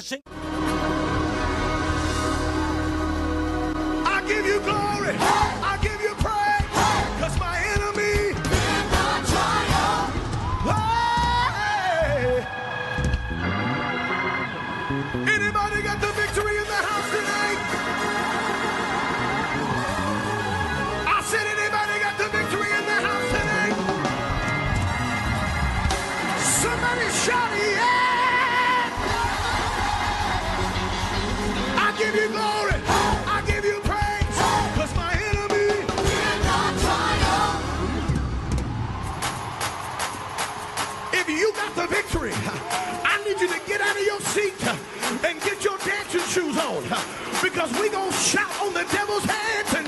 fishing. I give you glory. because we going to shout on the devil's head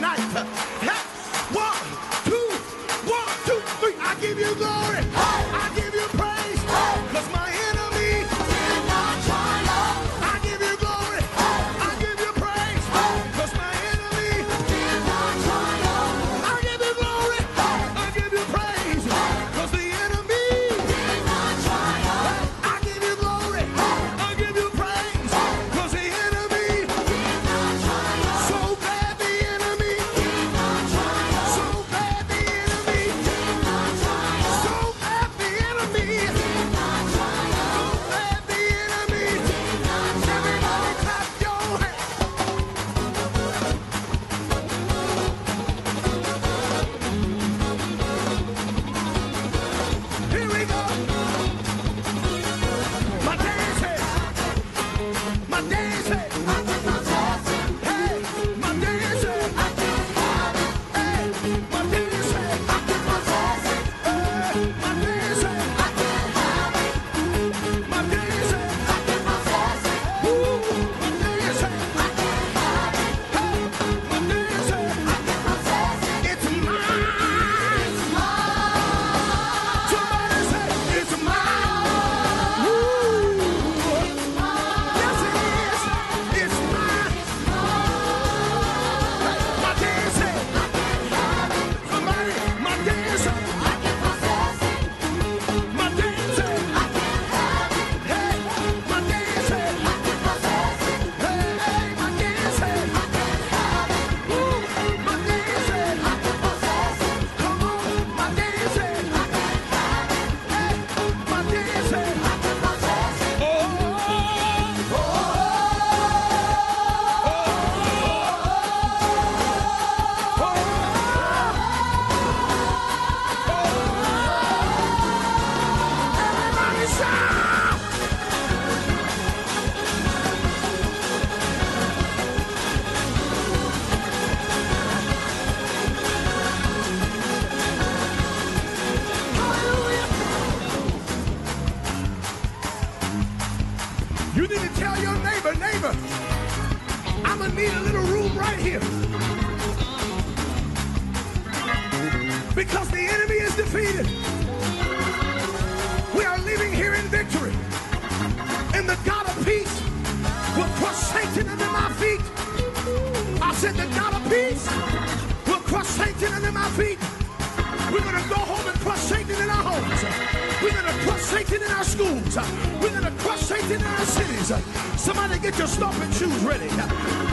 cities. Somebody get your stomping shoes ready.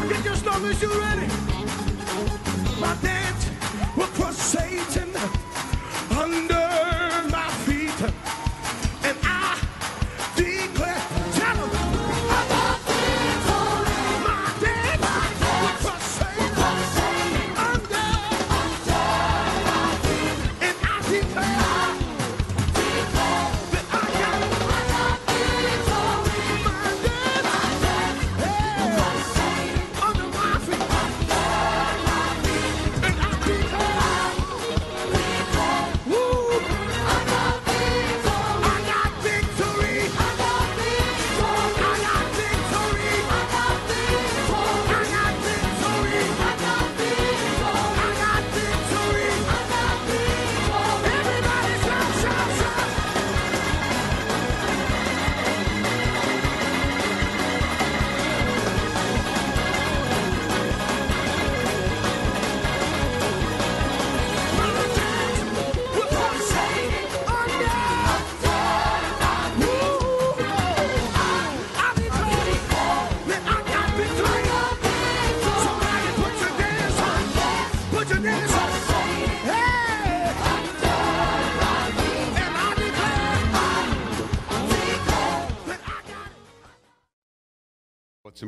Get your stomping shoes ready. My dance will crush Satan under.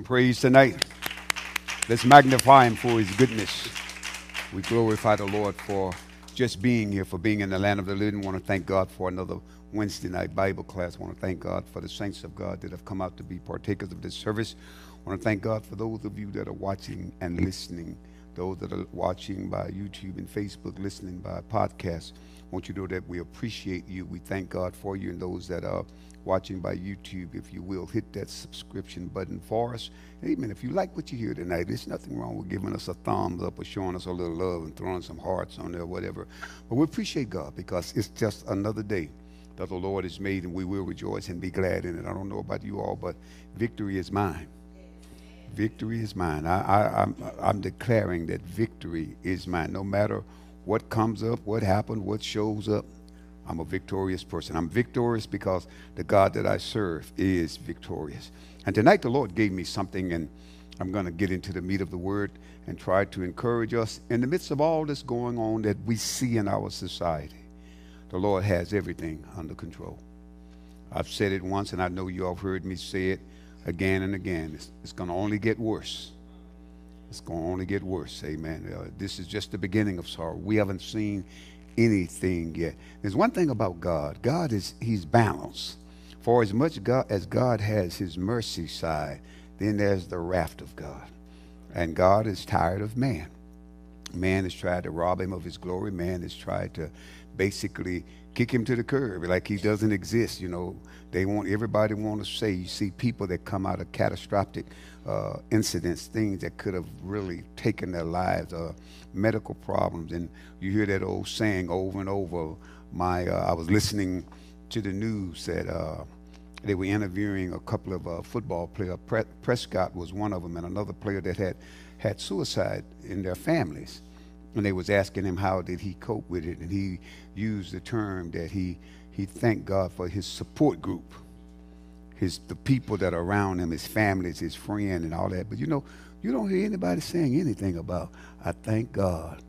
Praise tonight? Let's magnify him for his goodness. We glorify the Lord for just being here, for being in the land of the living. want to thank God for another Wednesday night Bible class. want to thank God for the saints of God that have come out to be partakers of this service. want to thank God for those of you that are watching and listening, those that are watching by YouTube and Facebook, listening by podcast. Want you to know that we appreciate you. We thank God for you and those that are watching by YouTube, if you will, hit that subscription button for us. Amen. If you like what you hear tonight, there's nothing wrong with giving us a thumbs up or showing us a little love and throwing some hearts on there, whatever. But we appreciate God because it's just another day that the Lord has made, and we will rejoice and be glad in it. I don't know about you all, but victory is mine. Victory is mine. I, I, I'm, I'm declaring that victory is mine. No matter what comes up, what happened, what shows up, I'm a victorious person. I'm victorious because the God that I serve is victorious. And tonight the Lord gave me something, and I'm going to get into the meat of the word and try to encourage us in the midst of all this going on that we see in our society. The Lord has everything under control. I've said it once, and I know you all heard me say it again and again. It's, it's going to only get worse. It's going to only get worse. Amen. Uh, this is just the beginning of sorrow. We haven't seen anything yet. There's one thing about God. God is He's balanced. For as much God, as God has His mercy side, then there's the wrath of God. And God is tired of man. Man has tried to rob him of his glory. Man has tried to basically kick him to the curb like he doesn't exist. You know, they want everybody want to say. You see people that come out of catastrophic uh, incidents, things that could have really taken their lives, uh, medical problems, and you hear that old saying over and over. My, uh, I was listening to the news that uh, they were interviewing a couple of uh, football players. Pre- Prescott was one of them, and another player that had had suicide in their families. And they was asking him how did he cope with it, and he used the term that he he thanked God for his support group his the people that are around him, his families, his friend, and all that. But you know, you don't hear anybody saying anything about I thank God.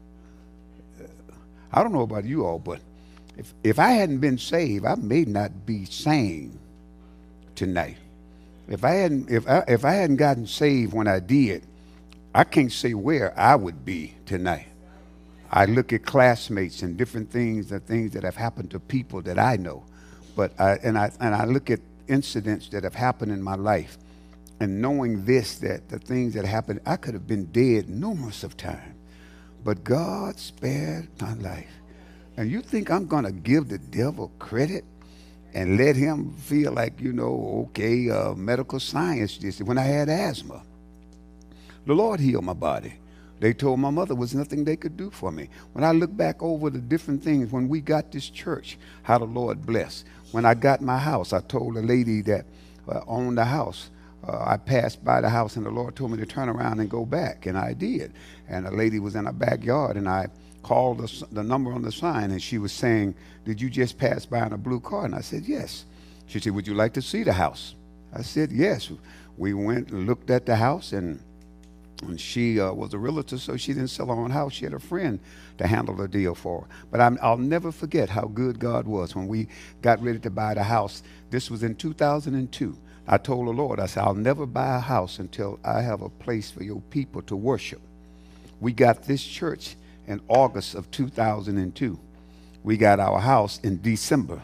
I don't know about you all, but if if I hadn't been saved, I may not be sane tonight. If I hadn't if I, if I hadn't gotten saved when I did, I can't say where I would be tonight. I look at classmates and different things, the things that have happened to people that I know, but I, and I and I look at incidents that have happened in my life. And knowing this that the things that happened i could have been dead numerous of times but god spared my life. And you think i'm going to give the devil credit and let him feel like you know okay uh, medical science this when i had asthma? The lord healed my body they told my mother was nothing they could do for me. When I look back over the different things, when we got this church, how the Lord blessed. When I got my house, I told a lady that uh, owned the house, uh, I passed by the house and the Lord told me to turn around and go back, and I did. And a lady was in our backyard, and I called the, the number on the sign, and she was saying, Did you just pass by in a blue car? And I said, Yes. She said, Would you like to see the house? I said, Yes. We went and looked at the house, and and she uh, was a realtor, so she didn't sell her own house. She had a friend to handle the deal for her. But i will never forget how good God was when we got ready to buy the house. This was in 2002. I told the Lord, I said, I'll never buy a house until I have a place for your people to worship. We got this church in August of 2002. We got our house in December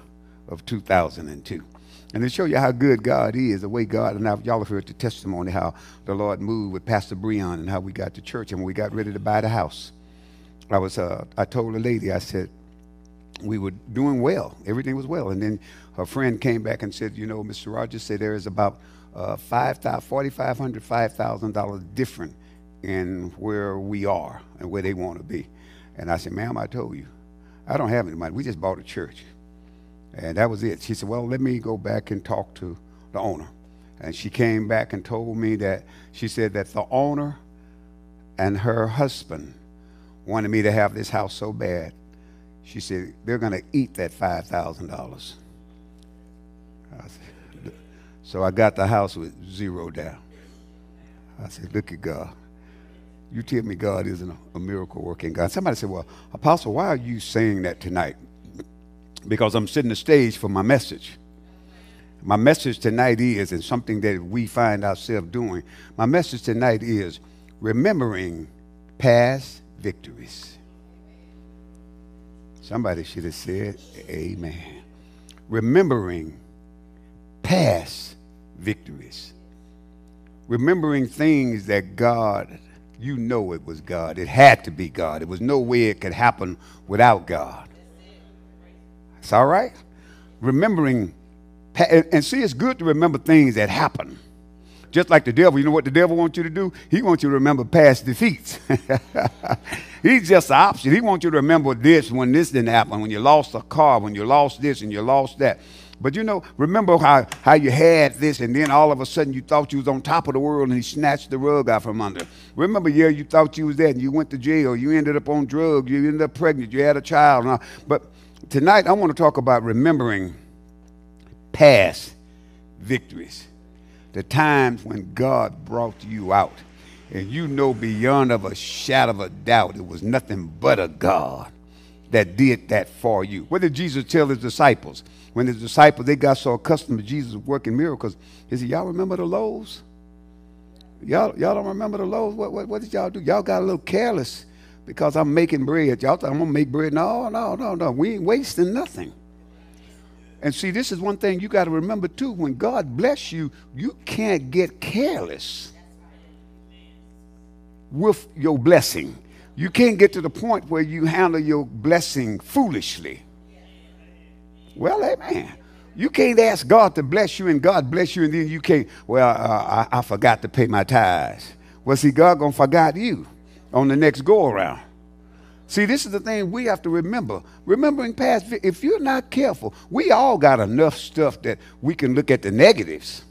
of 2002. And to show you how good God is, the way God, and y'all have heard the testimony how the Lord moved with Pastor Breon and how we got to church and when we got ready to buy the house. I was, uh, I told a lady, I said, we were doing well. Everything was well. And then her friend came back and said, you know, Mr. Rogers said there is about uh, $4,500, $5,000 different in where we are and where they want to be. And I said, ma'am, I told you, I don't have any money. We just bought a church. And that was it. She said, Well, let me go back and talk to the owner. And she came back and told me that she said that the owner and her husband wanted me to have this house so bad. She said, They're going to eat that $5,000. So I got the house with zero down. I said, Look at God. You tell me God isn't a, miracle working God. Somebody said, Well, Apostle, why are you saying that tonight? Because I'm setting the stage for my message. My message tonight is, and something that we find ourselves doing, my message tonight is remembering past victories. Somebody should have said, Amen. Remembering past victories. Remembering things that God, you know it was God. It had to be God. It was no way it could happen without God. It's all right? Remembering, and see, it's good to remember things that happen. Just like the devil, you know what the devil wants you to do? He wants you to remember past defeats. He's just the opposite. He wants you to remember this when this didn't happen, when you lost a car, when you lost this and you lost that. But you know, remember how, how you had this, and then all of a sudden you thought you was on top of the world and he snatched the rug out from under. Remember, yeah, you thought you was that, and you went to jail, you ended up on drugs, you ended up pregnant, you had a child. But tonight I want to talk about remembering past victories the times when God brought you out. And you know beyond of a shadow of a doubt it was nothing but a God that did that for you. What did Jesus tell his disciples? When his disciples, they got so accustomed to Jesus working miracles, he said, y'all remember the loaves? Y'all, y'all don't remember the loaves? What, what, what did y'all do? Y'all got a little careless because I'm making bread. Y'all thought I'm going to make bread. No, no, no, no. We ain't wasting nothing. And see, this is one thing you got to remember too. When God bless you, you can't get careless with your blessing. You can't get to the point where you handle your blessing foolishly. Well, amen. You can't ask God to bless you and God bless you and then you can't, well, uh, I, I, forgot to pay my tithes. Well, see, God gonna forget you on the next go around. See, this is the thing we have to remember. Remembering past, if you're not careful, we all got enough stuff that we can look at the negatives.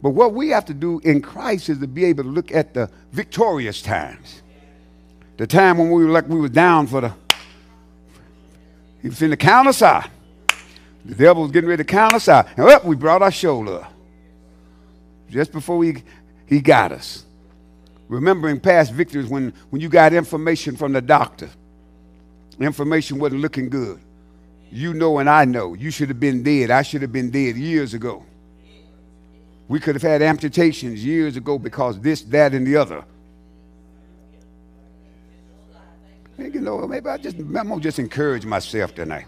But what we have to do in Christ is to be able to look at the victorious times. The time when we were like we were down for the, he was in the counter side. The devil was getting ready to count us out. And up, we brought our shoulder. Just before he, he got us remembering past victories when, when you got information from the doctor. Information wasn't looking good. You know and I know. You should have been dead. I should have been dead years ago. We could have had amputations years ago because this, that, and the other. You know, maybe I just, I'm to just encourage myself tonight.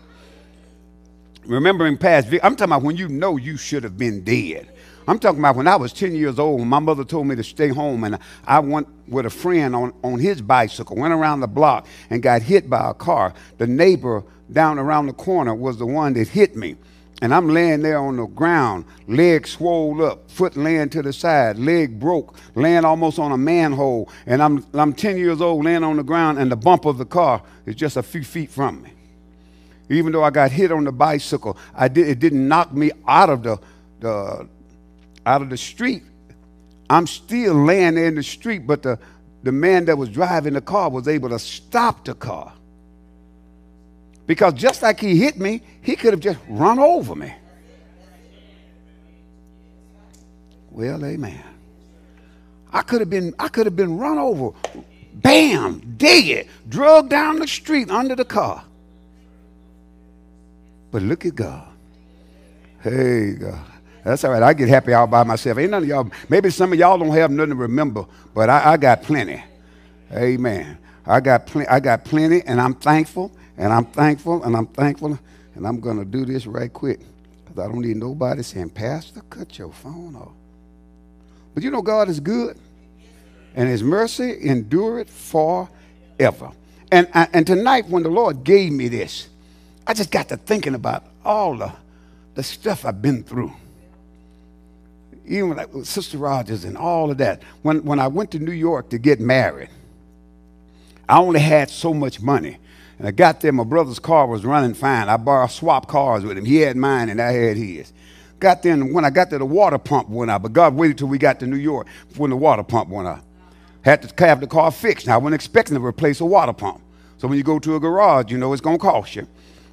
Remembering past, I'm talking about when you know you should have been dead. I'm talking about when I was 10 years old, my mother told me to stay home, and I went with a friend on, on his bicycle, went around the block, and got hit by a car. The neighbor down around the corner was the one that hit me. And I'm laying there on the ground, leg swole up, foot laying to the side, leg broke, laying almost on a manhole. And I'm, I'm 10 years old, laying on the ground, and the bump of the car is just a few feet from me. Even though I got hit on the bicycle, I did, it didn't knock me out of the, the, out of the street. I'm still laying there in the street, but the, the man that was driving the car was able to stop the car. Because just like he hit me, he could have just run over me. Well, amen. I could have been, I could have been run over. Bam, dead, drugged down the street under the car. But look at God. Hey, God. That's all right. I get happy all by myself. Ain't none of y'all, maybe some of y'all don't have nothing to remember, but I, I got plenty. Amen. I got, pl- I got plenty, and I'm thankful, and I'm thankful, and I'm thankful, and I'm to do this right quick because I don't need nobody saying, Pastor, cut your phone off. But you know, God is good, and His mercy endureth forever. And, uh, and tonight, when the Lord gave me this, I just got to thinking about all the, the stuff I've been through even like Sister Rogers and all of that. When, when I went to New York to get married, I only had so much money. And I got there, my brother's car was running fine. I borrowed swap cars with him. He had mine and I had his. Got there, and when I got there, the water pump went out. But God waited till we got to New York when the water pump went out. Had to have the car fixed. Now, I wasn't expecting to replace a water pump. So when you go to a garage, you know it's going to cost you.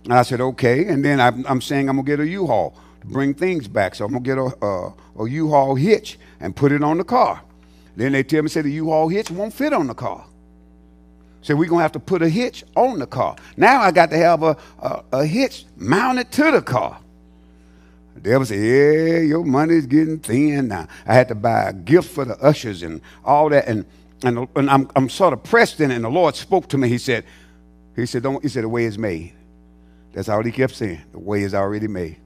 And I said, okay. And then I'm, I'm saying I'm going to get a U-Haul bring things back. So I'm gonna get a, a, a U-Haul hitch and put it on the car. Then they tell me, say the U-Haul hitch won't fit on the car. So we're gonna have to put a hitch on the car. Now I got to have a, a, a hitch mounted to the car. The devil said, Yeah, your money's getting thin now. I had to buy a gift for the ushers and all that. And, and, and I'm, I'm sort of pressed in it. And the Lord spoke to me. He said, He said, Don't, He said, the way is made. That's all he kept saying. The way is already made.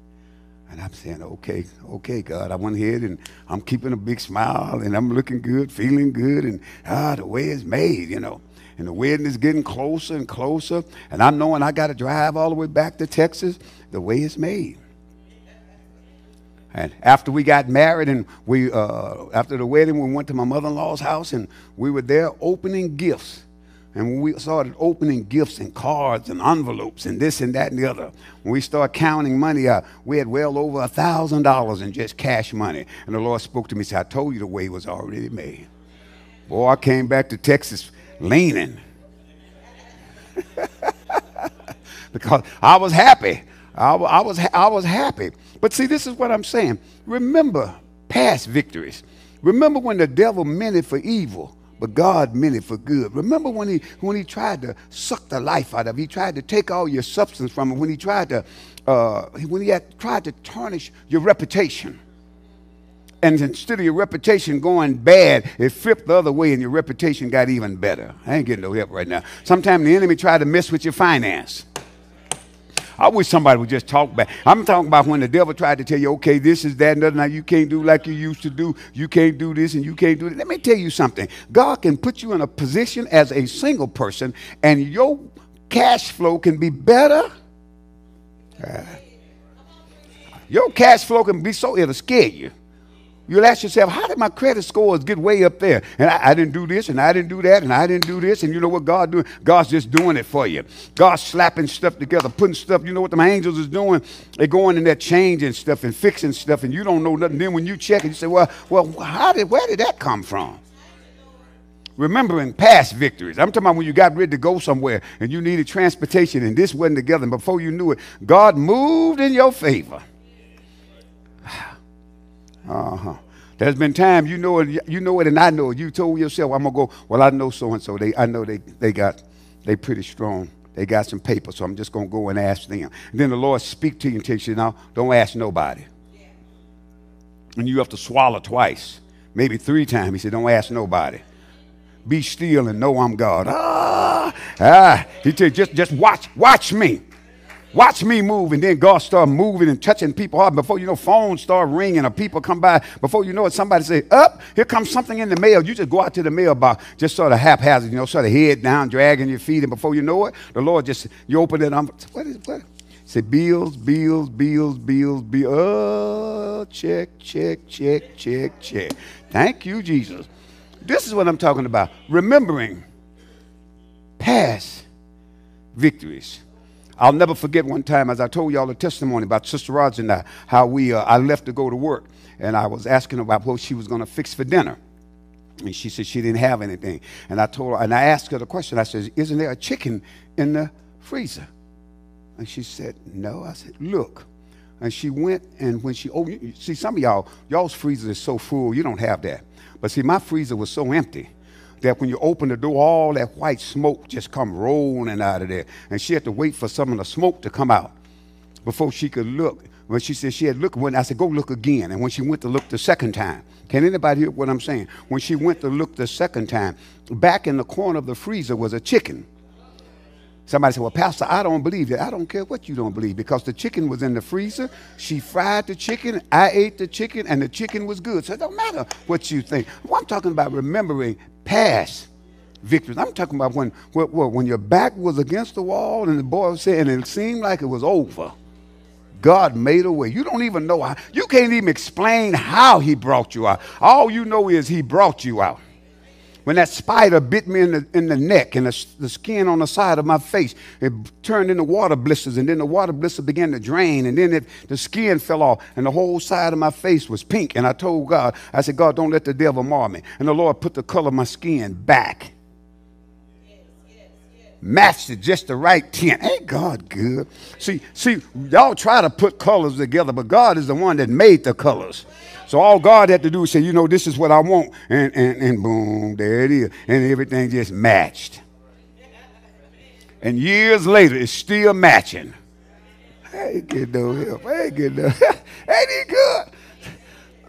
And I'm saying, okay, okay, God. I went ahead and I'm keeping a big smile and I'm looking good, feeling good, and ah, the way is made, you know. And the wedding is getting closer and closer. And I'm knowing I got to drive all the way back to Texas. The way is made. And after we got married and we, uh, after the wedding, we went to my mother-in-law's house and we were there opening gifts. And when we started opening gifts and cards and envelopes and this and that and the other, when we started counting money we had well over a thousand dollars in just cash money. And the Lord spoke to me and said, I told you the way was already made. Boy, I came back to Texas leaning. because I was happy. I, I, was, I was happy. But see, this is what I'm saying. Remember past victories. Remember when the devil meant it for evil, but God meant it for good. Remember when he, when he tried to suck the life out of you, he tried to take all your substance from it, when he tried to, uh, when he had tried to tarnish your reputation. And instead of your reputation going bad, it flipped the other way and your reputation got even better. I ain't getting no help right now. Sometimes the enemy tried to mess with your finance. I wish somebody would just talk back. I'm talking about when the devil tried to tell you, okay, this is that, and other. Now you can't do like you used to do. You can't do this, and you can't do that. Let me tell you something. God can put you in a position as a single person, and your cash flow can be better. Uh, your cash flow can be so it'll scare you. You'll ask yourself, how did my credit scores get way up there? And I, I, didn't do this, and I didn't do that, and I didn't do this. And you know what God doing? God's just doing it for you. God's slapping stuff together, putting stuff. You know what the angels is doing? They're going in there changing stuff and fixing stuff, and you don't know nothing. Then when you check it, you say, well, well, how did where did that come from? remembering past victories. I'm talking about when you got ready to go somewhere and you needed transportation and this wasn't together. And before you knew it, God moved in your favor. Uh huh. There's been times you know it, you know it, and I know it. You told yourself, "I'm gonna go." Well, I know so and so. They, I know they, they got, they pretty strong. They got some paper, so I'm just gonna go and ask them. And then the Lord speak to you and tell you, "Now, don't ask nobody." And you have to swallow twice, maybe three times. He said, "Don't ask nobody." Be still and know I'm God. Ah, ah. He said, "Just, just watch, watch me." Watch me move, and then God start moving and touching people hard. Before you know, phones start ringing, or people come by. Before you know it, somebody say, "Up, here comes something in the mail." You just go out to the mailbox, just sort of haphazard, you know, sort of head down, dragging your feet, and before you know it, the Lord just you open it. I'm what is what? Say bills, bills, bills, bills, bills. Oh, check, check, check, check, check. Thank you, Jesus. This is what I'm talking about. Remembering past victories. I'll never forget one time, as I told y'all a testimony about Sister Rods and I, how we, uh, I left to go to work, and I was asking about what she was going to fix for dinner. And she said she didn't have anything. And I told her, and I asked her the question. I said, Isn't there a chicken in the freezer? And she said, No. I said, Look. And she went, and when she opened, see, some of y'all, y'all's freezer is so full, you don't have that. But see, my freezer was so empty that when you open the door, all that white smoke just come rolling out of there. And she had to wait for some of the smoke to come out before she could look. When she said she had looked, when I said, go look again. And when she went to look the second time, can anybody hear what I'm saying? When she went to look the second time, back in the corner of the freezer was a chicken. Somebody said, Well, Pastor, I don't believe that. I don't care what you don't believe because the chicken was in the freezer. She fried the chicken. I ate the chicken, and the chicken was good. So it don't matter what you think. Well, I'm talking about remembering past victories. I'm talking about when, when, when your back was against the wall and the boy was saying, it seemed like it was over. God made a way. You don't even know how. You can't even explain how He brought you out. All you know is He brought you out. When that spider bit me in the, in the neck and the, the skin on the side of my face, it turned into water blisters, and then the water blister began to drain, and then it, the skin fell off, and the whole side of my face was pink. And I told God, I said, God, don't let the devil mar me. And the Lord put the color of my skin back matched it just the right tint. Ain't God good? See, see, y'all try to put colors together, but God is the one that made the colors. So all God had to do was say, you know, this is what I want. And, and, and boom, there it is. And everything just matched. And years later, it's still matching. Ain't getting no help. Ain't getting no Ain't he good?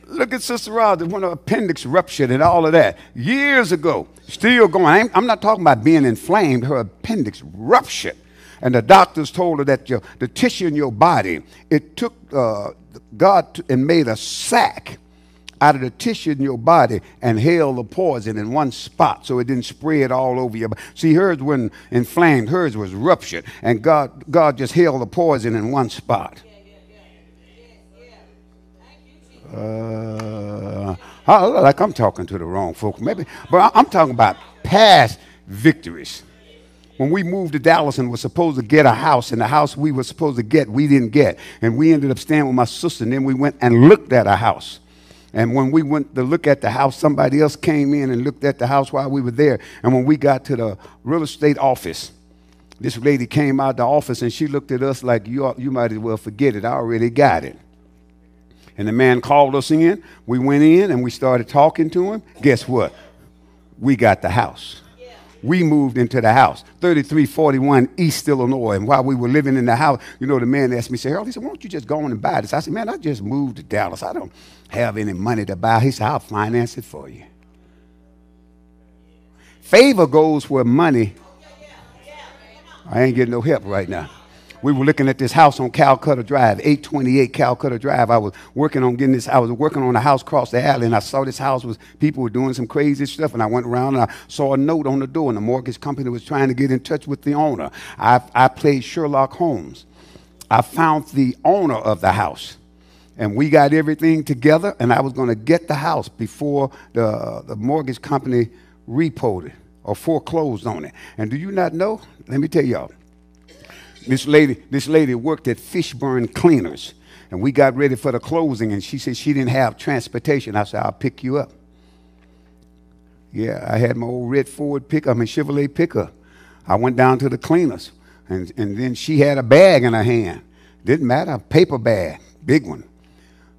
Look at Sister Rod, when her appendix ruptured and all of that. Years ago. Still going. I'm not talking about being inflamed. Her appendix ruptured. And the doctors told her that your, the tissue in your body, it took uh, God and made a sac out of the tissue in your body and held the poison in one spot so it didn't spread all over your body. See, hers wasn't inflamed, hers was ruptured, and God, God just held the poison in one spot. Uh, I like I'm talking to the wrong folk, maybe, but I'm talking about past victories. When we moved to Dallas and were supposed to get a house, and the house we were supposed to get, we didn't get. And we ended up staying with my sister, and then we went and looked at a house. And when we went to look at the house, somebody else came in and looked at the house while we were there. And when we got to the real estate office, this lady came out the office and she looked at us like, you, you might as well forget it. I already got it. And the man called us in. We went in and we started talking to him. Guess what? We got the house. We moved into the house, 3341 East Illinois. And while we were living in the house, you know, the man asked me, said, Harold, he said, why don't you just go on and buy this? I said, man, I just moved to Dallas. I don't have any money to buy. He said, I'll finance it for you. Favor goes where money. I ain't getting no help right now we were looking at this house on Calcutta Drive, 828 Calcutta Drive. I was working on getting this, I was working on a house across the alley, and I saw this house was people were doing some crazy stuff, and I went around and I saw a note on the door, and the mortgage company was trying to get in touch with the owner. I, I played Sherlock Holmes. I found the owner of the house. And we got everything together, and I was going to get the house before the, the mortgage company repoed it or foreclosed on it. And do you not know? Let me tell y'all this lady, this lady worked at Fishburne Cleaners, and we got ready for the closing, and she said she didn't have transportation. I said, I'll pick you up. Yeah, I had my old red Ford pickup, I mean Chevrolet pickup. I went down to the cleaners, and, and then she had a bag in her hand. Didn't matter, a paper bag, big one.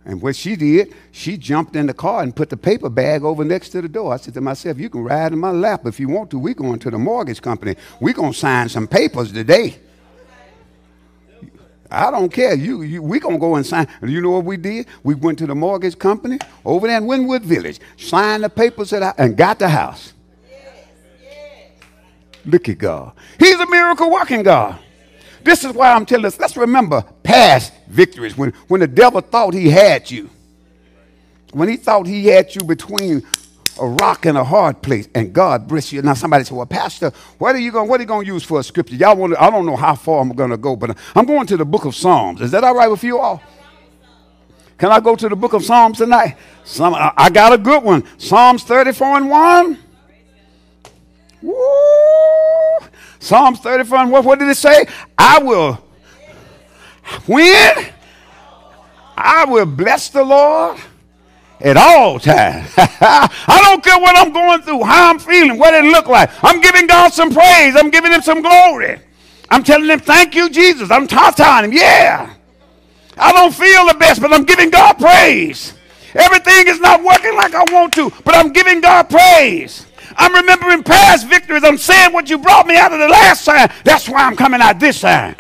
And what she did, she jumped in the car and put the paper bag over next to the door. I said to myself, You can ride in my lap if you want to. We're going to the mortgage company. We're going to sign some papers today. I don't care. You, you we gonna go and sign. You know what we did? We went to the mortgage company over there in Wynnewood Village, signed the papers and got the house. Look at God. He's a miracle working God. This is why I'm telling us. Let's remember past victories when when the devil thought he had you. When he thought he had you between a rock and a hard place, and God bless you. Now somebody said, "Well, Pastor, what are you going? What are you going to use for a scripture?" Y'all want? I don't know how far I'm going to go, but I'm going to the book of Psalms. Is that all right with you all? Can I go to the book of Psalms tonight? Some, I got a good one. Psalms 34 and 1. Woo! Psalms 34 and what, what did it say? I will, when? I will bless the Lord at all times. I don't care what I'm going through, how I'm feeling, what it look like. I'm giving God some praise. I'm giving him some glory. I'm telling him, thank you, Jesus. I'm telling him, yeah. I don't feel the best, but I'm giving God praise. Everything is not working like I want to, but I'm giving God praise. I'm remembering past victories. I'm saying what you brought me out of the last time. That's why I'm coming out this time.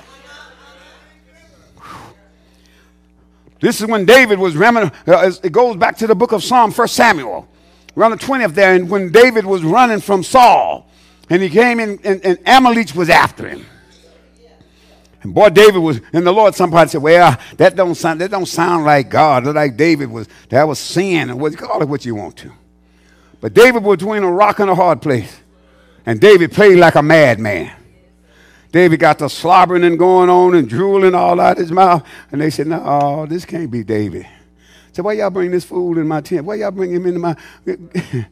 This is when David was running. Uh, it goes back to the book of Psalm, 1 Samuel, around the 20th there, and when David was running from Saul, and he came in, and, and Amalek was after him. And boy, David was, and the Lord somebody said, Well, that don't sound that don't sound like God. Like David was, that was sin, and what call it what you want to. But David was between a rock and a hard place. And David played like a madman. David got the slobbering and going on and drooling all out his mouth. And they said, No, oh, this can't be David. Said, Why y'all bring this fool in my tent? Why y'all bring him into my.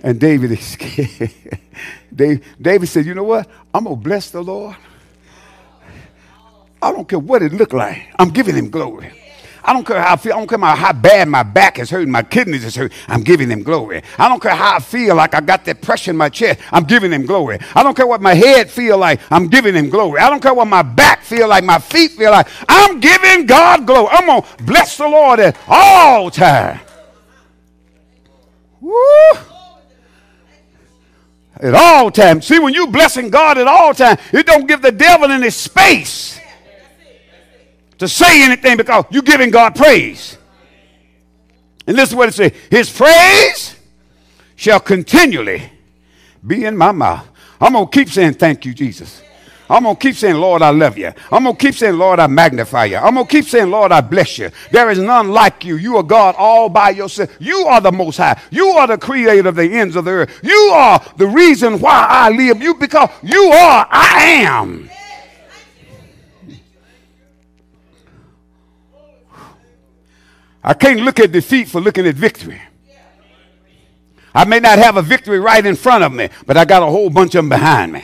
and David is scared. David said, You know what? I'm going to bless the Lord. I don't care what it looked like. I'm giving him glory. I don't care how I feel. I don't care how bad my back is hurting, my kidneys is hurting. I'm giving him glory. I don't care how I feel like I got that pressure in my chest. I'm giving him glory. I don't care what my head feel like. I'm giving him glory. I don't care what my back feel like, my feet feel like. I'm giving God glory. I'm going to bless the Lord at all times. Woo! At all times. See, when you blessing God at all times, it don't give the devil any space to say anything because you're giving God praise. And this is what it says His praise shall continually be in my mouth. I'm going to keep saying, Thank you, Jesus. I'm going to keep saying, Lord, I love you. I'm going to keep saying, Lord, I magnify you. I'm going to keep saying, Lord, I bless you. There is none like you. You are God all by yourself. You are the most high. You are the creator of the ends of the earth. You are the reason why I live. You because you are, I am. I can't look at defeat for looking at victory. I may not have a victory right in front of me, but I got a whole bunch of them behind me.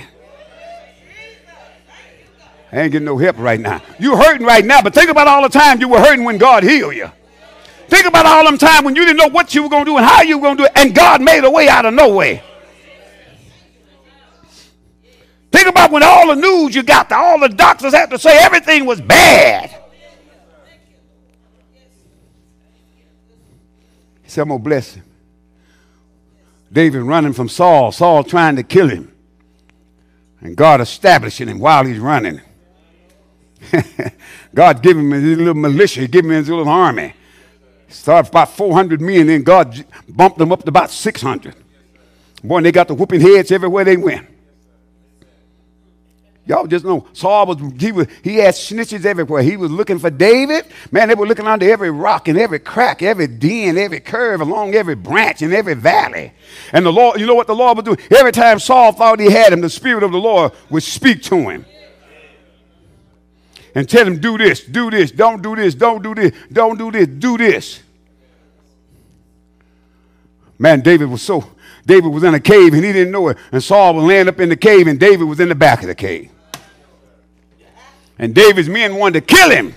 I ain't getting no help right now. You hurting right now, but think about all the time you were hurting when God healed you. Think about all them time when you didn't know what you were going to do and how you were going to do it, and God made a way out of no way. Think about when all the news you got, all the doctors had to say everything was bad. Said, I'm going to bless him. David running from Saul, Saul trying to kill him, and God establishing him while he's running. God gave him his little militia, gave him his little army. Started about 400 men, then God bumped them up to about 600. Boy, and they got the whooping heads everywhere they went. Y'all just know Saul was he was he had snitches everywhere. He was looking for David. Man, they were looking under every rock and every crack, every den, every curve, along every branch and every valley. And the Lord, you know what the Lord would do? Every time Saul thought he had him, the Spirit of the Lord would speak to him. And tell him, do this, do this, don't do this, don't do this, don't do this, do this. Man, David was so David was in a cave and he didn't know it. And Saul was laying up in the cave and David was in the back of the cave. And David's men wanted to kill him.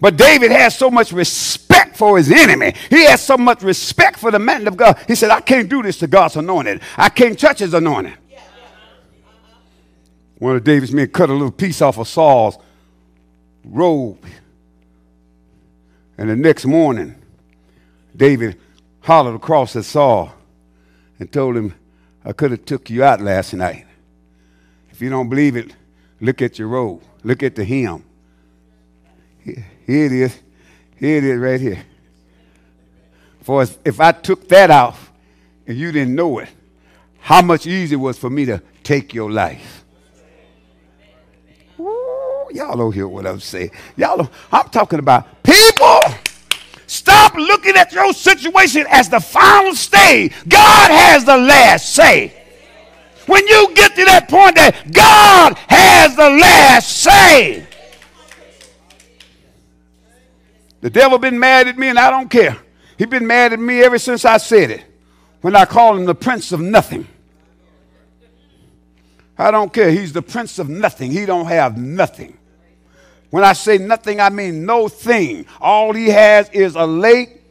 But David has so much respect for his enemy. He has so much respect for the man of God. He said, I can't do this to God's anointed. I can't touch his anointing. One of David's men cut a little piece off of Saul's robe. And the next morning, David hollered across at Saul and told him, I could have took you out last night. If you don't believe it, look at your robe. Look at the hem. Here it is. Here it is right here. For if I took that off and you didn't know it, how much easier it was for me to take your life. Ooh, y'all don't hear what I'm saying. Y'all, I'm talking about people. Stop looking at your situation as the final stage. God has the last say. When you get to that point that God has the last say. The devil been mad at me and I don't care. He been mad at me ever since I said it. When I call him the prince of nothing. I don't care. He's the prince of nothing. He don't have nothing. When I say nothing, I mean no thing. All he has is a lake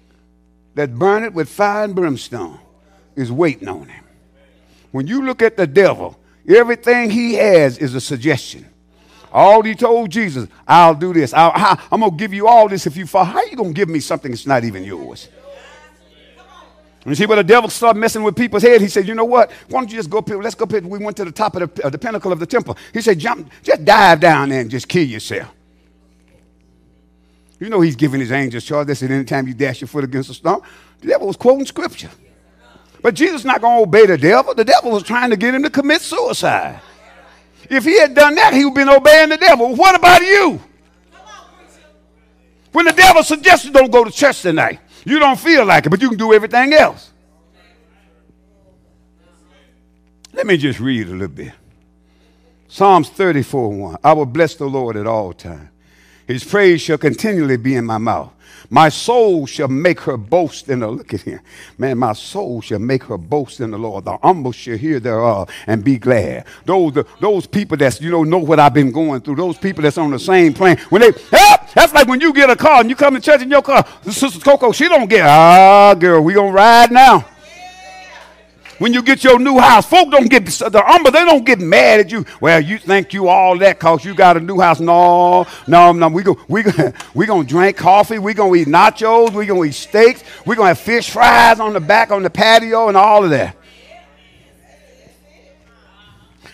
that burneth with fire and brimstone is waiting on him. When you look at the devil, everything he has is a suggestion. All he told Jesus, I'll do this. i am going to give you all this if you fall. How are you going to give me something that's not even yours? You see, when the devil started messing with people's head, he said, You know what? Why don't you just go up here? Let's go up here. We went to the top of the, the pinnacle of the temple. He said, Jump, just dive down there and just kill yourself. You know he's giving his angels charge. They said anytime you dash your foot against a stone, the devil was quoting scripture. But Jesus not going to obey the devil. The devil was trying to get him to commit suicide. If he had done that, he would have been obeying the devil. What about you? When the devil suggests you don't go to church tonight, you don't feel like it, but you can do everything else. Let me just read a little bit. Psalms 34 1. I will bless the Lord at all times. His praise shall continually be in my mouth. My soul shall make her boast in the look at him. Man, my soul shall make her boast in the Lord. The humble shall hear thereof and be glad. Those, those people that you know know what I've been going through. Those people that's on the same plane. When they help, that's like when you get a car and you come to church in your car. Sister Coco, she don't get ah girl, we gonna ride now when you get your new house. Folk don't get the umber, they don't get mad at you. Well, you think you all that cause you got a new house. No, no, no. We go, we go, we gonna drink coffee. We gonna eat nachos. We gonna eat steaks. We gonna have fish fries on the back on the patio and all of that.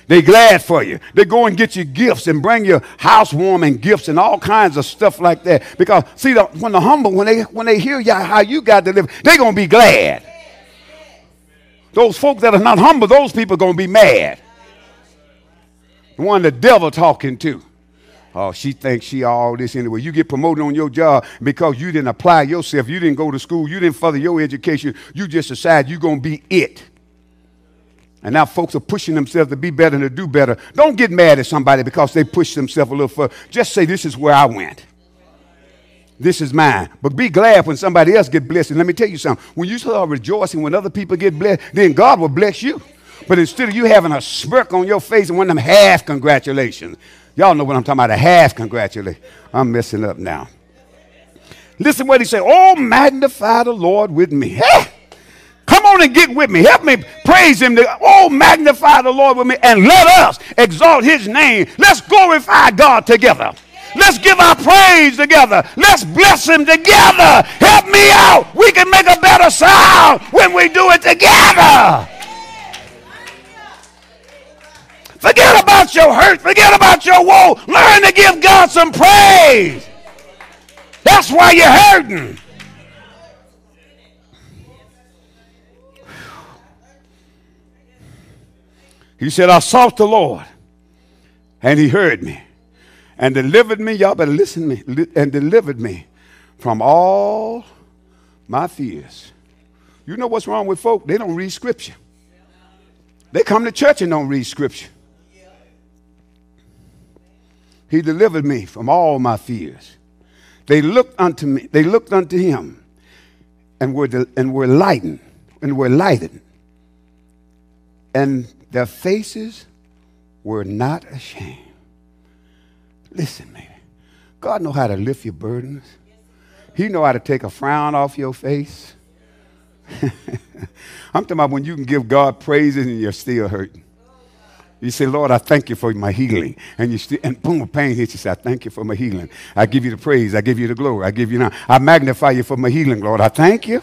They glad for you. They go and get you gifts and bring you housewarming gifts and all kinds of stuff like that. Because see, the, when the humble, when they when they hear you, how you got to live, they're gonna be glad. Those folks that are not humble, those people are gonna be mad. The one the devil talking to. Oh, she thinks she all this anyway. You get promoted on your job because you didn't apply yourself. You didn't go to school. You didn't further your education. You just decide you're going to be it. And now folks are pushing themselves to be better and to do better. Don't get mad at somebody because they push themselves a little further. Just say, this is where I went. This is mine. But be glad when somebody else get blessed. And let me tell you something. When you start rejoicing when other people get blessed, then God will bless you. But instead of you having a smirk on your face and one of them half congratulations, y'all know what I'm talking about, a half congratulations. I'm messing up now. Listen what he said. Oh, magnify the Lord with me. Hey! Come on and get with me. Help me praise him. Oh, magnify the Lord with me and let us exalt his name. Let's glorify God together. Let's give our praise together. Let's bless him together. Help me out. We can make a better sound when we do it together. Forget about your hurt. Forget about your woe. Learn to give God some praise. That's why you're hurting. He said, I sought the Lord, and he heard me, and delivered me. Y'all better listen to me, and delivered me from all my fears. You know what's wrong with folk? They don't read scripture. They come to church and don't read scripture. He delivered me from all my fears. They looked unto me, they looked unto him and were, and were lightened, and were lightened. And their faces were not ashamed. Listen, man. God know how to lift your burdens. He know how to take a frown off your face. I'm talking about when you can give God praises and you're still hurting. You say, Lord, I thank you for my healing. And you still, and boom, pain hits you. Say, I thank you for my healing. I give you the praise. I give you the glory. I give you now. I magnify you for my healing, Lord. I thank you.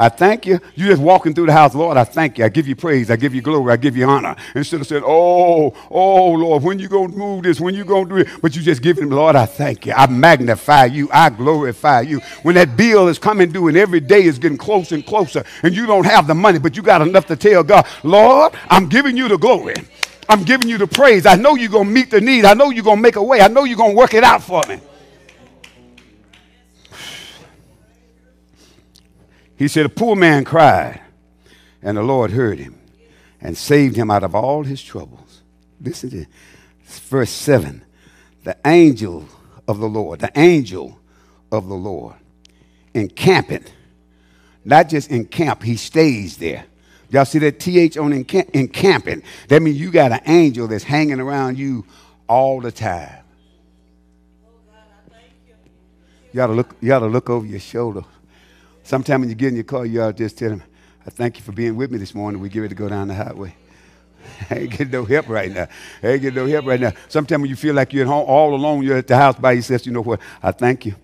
I thank you. You're just walking through the house, Lord, I thank you. I give you praise. I give you glory. I give you honor. Instead of saying, oh, oh, Lord, when you going to move this? When you going to do it? But you just give him, Lord, I thank you. I magnify you. I glorify you. When that bill is coming due and every day is getting closer and closer and you don't have the money, but you got enough to tell God, Lord, I'm giving you the glory. I'm giving you the praise. I know you're going to meet the need. I know you're going to make a way. I know you're going to work it out for me. He said, A poor man cried, and the Lord heard him and saved him out of all his troubles. Listen to this. verse 7. The angel of the Lord, the angel of the Lord, encamping, not just encamp, he stays there. Y'all see that TH on encamp, encamping? That means you got an angel that's hanging around you all the time. You gotta look, you gotta look over your shoulder. Sometimes when you get in your car, you ought to just tell them, I thank you for being with me this morning. We get ready to go down the highway. I ain't getting no help right now. I ain't getting no help right now. Sometimes when you feel like you're at home all alone, you're at the house by yourself, you know what? I thank you.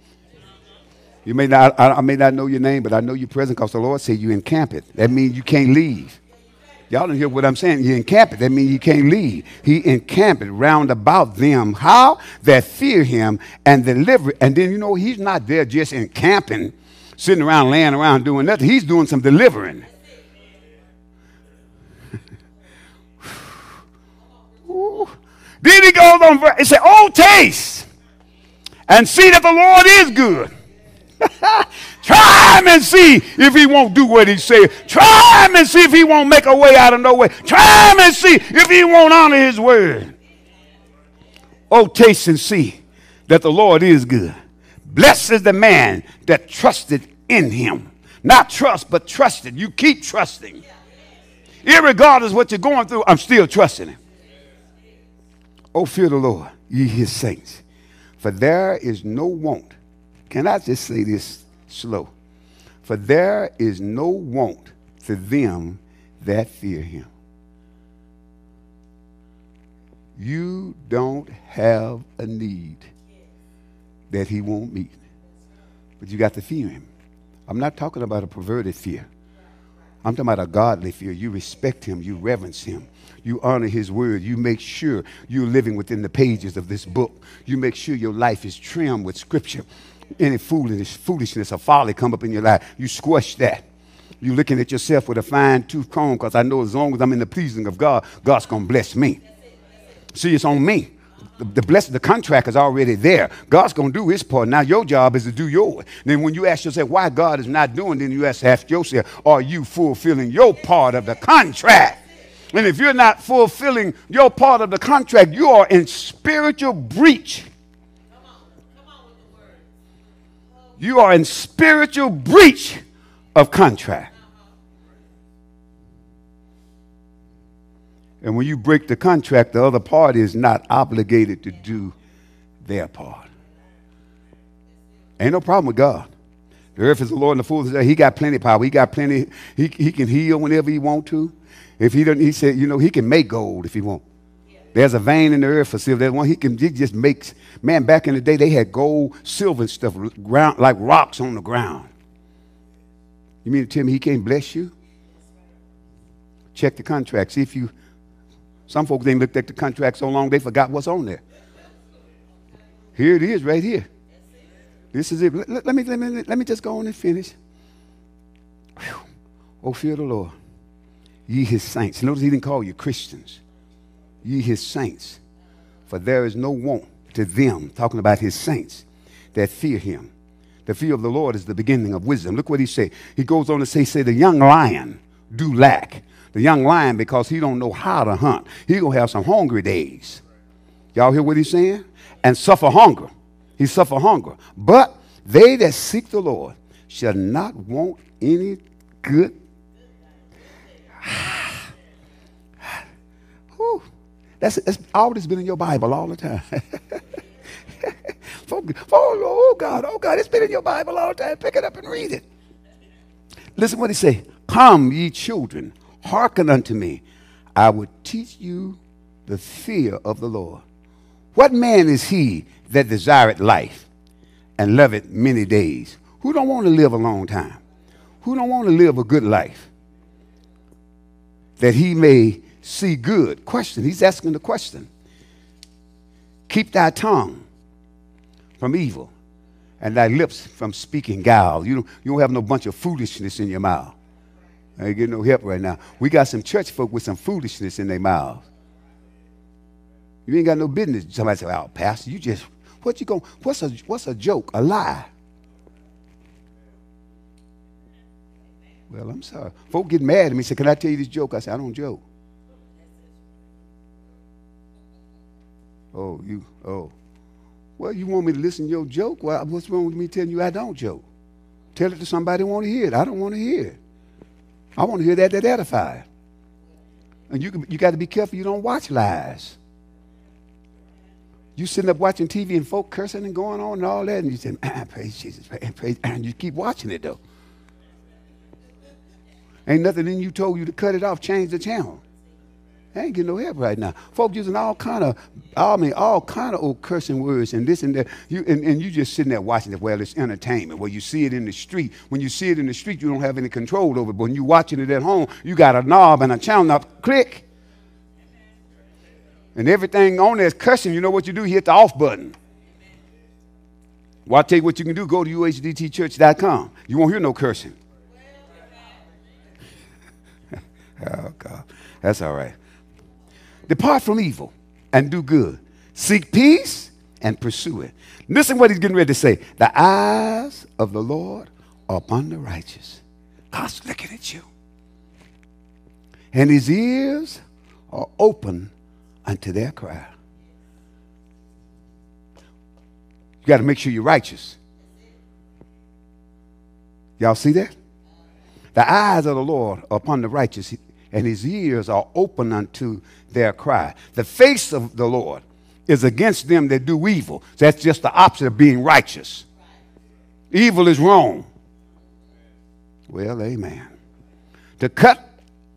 You may not, I, I may not know your name, but I know you're present because the Lord said you encamp it. That means you can't leave. Y'all don't hear what I'm saying. You encamp it. That means you can't leave. He encamped it round about them. How? That fear him and deliver. And then, you know, he's not there just encamping sitting around, laying around doing nothing. He's doing some delivering. then he goes on, he said, Oh, taste and see that the Lord is good. Try him and see if he won't do what he said. Try him and see if he won't make a way out of no way. Try him and see if he won't honor his word. Oh, taste and see that the Lord is good. Blessed is the man that trusted in him. Not trust, but trusted. You keep trusting. Irregardless what you're going through, I'm still trusting him. Oh, fear the Lord, ye his saints. For there is no want. Can I just say this slow? For there is no want to them that fear him. You don't have a need that he won't meet. But you got to fear him. I'm not talking about a perverted fear. I'm talking about a godly fear. You respect him, you reverence him, you honor his word, you make sure you're living within the pages of this book. You make sure your life is trimmed with scripture. Any foolish, foolishness or folly come up in your life, you squash that. You're looking at yourself with a fine tooth comb because I know as long as I'm in the pleasing of God, God's going to bless me. See, it's on me. The, the blessing, the contract is already there. God's going to do his part. Now your job is to do yours. Then when you ask yourself why God is not doing, then you to ask yourself, are you fulfilling your part of the contract? And if you're not fulfilling your part of the contract, you are in spiritual breach. You are in spiritual breach of contract. And when you break the contract, the other party is not obligated to do their part. Ain't no problem with God. The earth is the Lord and the fullness He got plenty of power. He got plenty. He, he can heal whenever he want to. If he doesn't, he said, you know, he can make gold if he want. There's a vein in the earth for silver. There's one he can he just makes. Man, back in the day, they had gold, silver, and stuff ground like rocks on the ground. You mean to tell me he can't bless you? Check the contract. See if you some folks ain't looked at the contract so long they forgot what's on there. Here it is, right here. This is it. Let, let me, let, me, let me just go on and finish. Whew. Oh, fear the Lord. Ye his saints. Notice he didn't call you Christians. Ye his saints. For there is no want to them, talking about his saints, that fear him. The fear of the Lord is the beginning of wisdom. Look what he said. He goes on to say, say, the young lion do lack the young lion because he don't know how to hunt. He gonna have some hungry days. Y'all hear what he's saying? And suffer hunger. He suffer hunger. But they that seek the Lord shall not want any good. Whew. That's, that's always been in your Bible all the time. oh, oh God, oh God, it's been in your Bible all the time. Pick it up and read it. Listen what he say. Come, ye children Hearken unto me. I will teach you the fear of the Lord. What man is he that desireth life and loveth many days? Who don't want to live a long time? Who don't want to live a good life? That he may see good. Question. He's asking the question. Keep thy tongue from evil and thy lips from speaking guile. You don't, you don't have no bunch of foolishness in your mouth. I ain't getting no help right now. We got some church folk with some foolishness in their mouths. You ain't got no business. Somebody say, "Oh, pastor, you just what you going? What's a what's a joke? A lie?" Well, I'm sorry. Folk get mad at me. Say, "Can I tell you this joke?" I say, "I don't joke." Oh, you. Oh, well, you want me to listen to your joke? Well, what's wrong with me telling you I don't joke? Tell it to somebody who want to hear it. I don't want to hear it. I want to hear that that edify. And you, you got to be careful you don't watch lies. You sitting up watching TV and folk cursing and going on and all that, and you say, ah, praise Jesus, praise, praise, and you keep watching it though. Ain't nothing in you told you to cut it off, change the channel. I ain't getting no help right now. Folks using all kind of, I mean, all kind of old cursing words and this and that. You and, and you just sitting there watching it. Well, it's entertainment. Well, you see it in the street. When you see it in the street, you don't have any control over it. But when you're watching it at home, you got a knob and a channel knob. Click. And everything on there is cussing. You know what you do? Hit the off button. Well, I'll tell you what you can do. Go to uhdtchurch.com. You won't hear no cursing. oh, God. That's all right. Depart from evil and do good. Seek peace and pursue it. Listen what he's getting ready to say. The eyes of the Lord are upon the righteous. God's looking at you. And his ears are open unto their cry. You got to make sure you're righteous. Y'all see that? The eyes of the Lord are upon the righteous and his ears are open unto their cry. The face of the Lord is against them that do evil. That's just the opposite of being righteous. Evil is wrong. Well, amen. To cut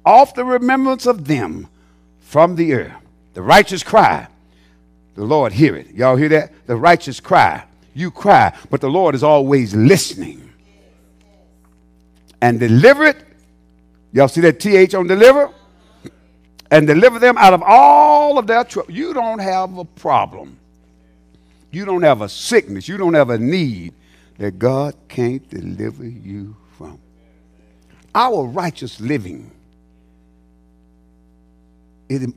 off the remembrance of them from the earth. The righteous cry. The Lord hear it. Y'all hear that? The righteous cry. You cry, but the Lord is always listening. And deliver it Y'all see that TH on deliver? And deliver them out of all of their trouble. You don't have a problem. You don't have a sickness. You don't have a need that God can't deliver you from. Our righteous living, it,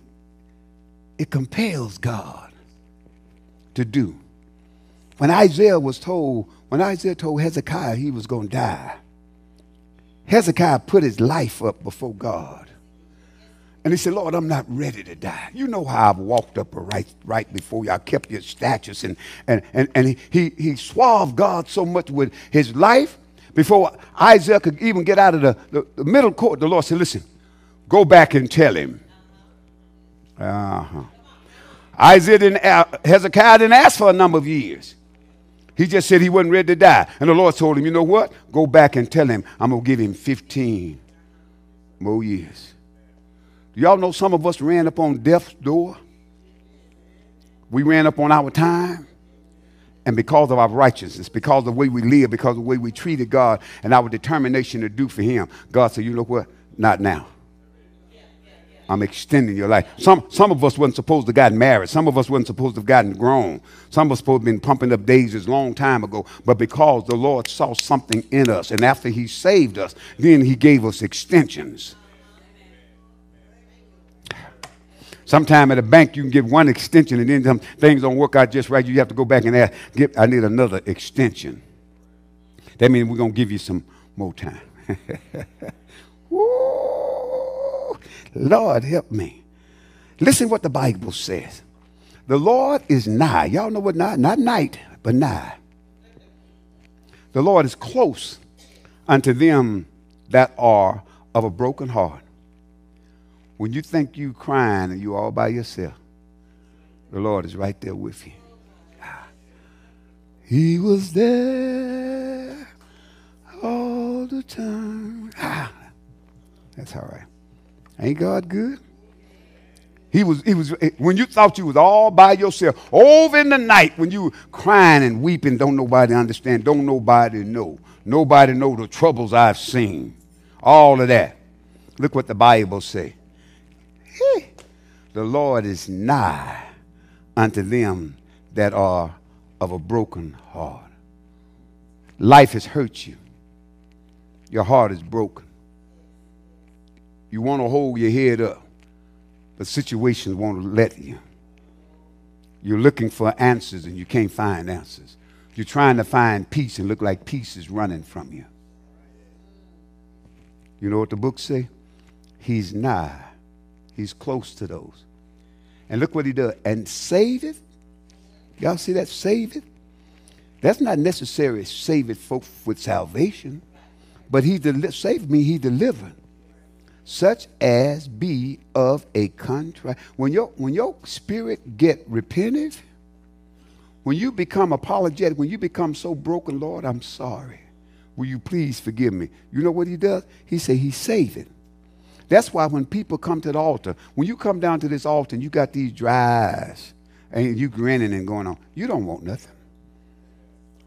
it compels God to do. When Isaiah was told, when Isaiah told Hezekiah he was going to die, Hezekiah put his life up before God. And he said, Lord, I'm not ready to die. You know how I've walked up right, right before you. I kept your statutes. And, and, and, and he, he, he God so much with his life before Isaiah could even get out of the, the, the middle court. The Lord said, Listen, go back and tell him. Uh-huh. Isaiah didn't, Hezekiah didn't ask for a number of years. He just said he wasn't ready to die. And the Lord told him, you know what? Go back and tell him I'm going to give him 15 more years. Y'all know some of us ran up on death's door? We ran up on our time. And because of our righteousness, because of the way we live, because of the way we treated God and our determination to do for Him, God said, you know what? Not now. I'm extending your life. Some, some of us weren't supposed to have gotten married. Some of us weren't supposed to have gotten grown. Some of us supposed to have been pumping up daisies a long time ago. But because the Lord saw something in us, and after he saved us, then he gave us extensions. Sometime at a bank, you can get one extension, and then things don't work out just right. You have to go back and ask, get, I need another extension. That means we're going to give you some more time. Lord, help me. Listen what the Bible says. The Lord is nigh. Y'all know what nigh? Not night, but nigh. The Lord is close unto them that are of a broken heart. When you think you're crying and you all by yourself, the Lord is right there with you. He was there all the time. Ah, that's all right. Ain't God good? He was, he was, eh, when you thought you was all by yourself, over in the night when you were crying and weeping, don't nobody understand, don't nobody know. Nobody know the troubles I've seen. All of that. Look what the Bible say. The Lord is nigh unto them that are of a broken heart. Life has hurt you. Your heart is broken. You want to hold your head up, but situations won't let you. You're looking for answers and you can't find answers. You're trying to find peace and look like peace is running from you. You know what the books say? He's nigh. He's close to those. And look what he does. And save it. Y'all see that? Save it. That's not necessarily save it folk with salvation. But he deli- saved me, he delivered such as be of a contrite. When your, when your spirit get repentive, when you become apologetic, when you become so broken, Lord, I'm sorry. Will you please forgive me? You know what he does? He say he's saving. That's why when people come to the altar, when you come down to this altar and you got these dry eyes and you grinning and going on, you don't want nothing.